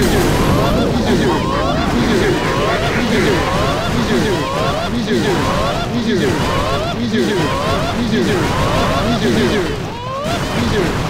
이제 이제 이제 이제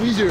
十0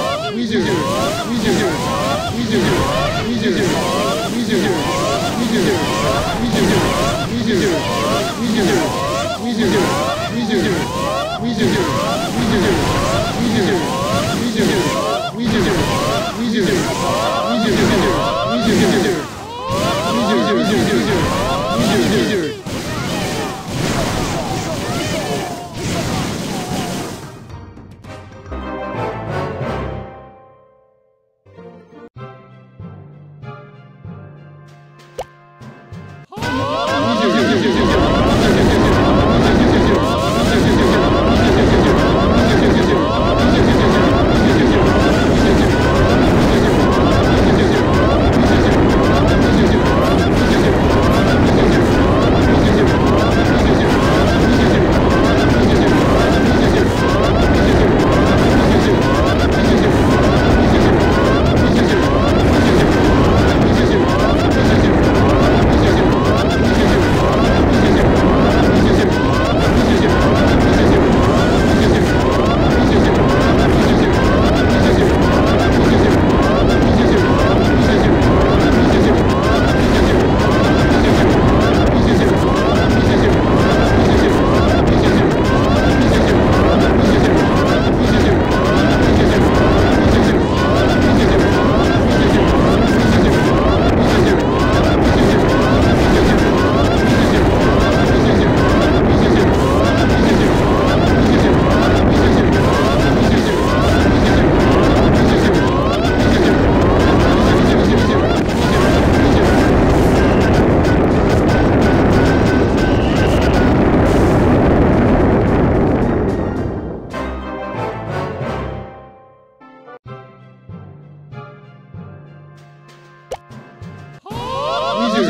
Dude.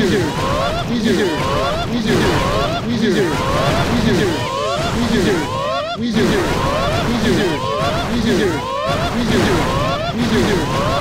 위즈 위즈 위즈 위즈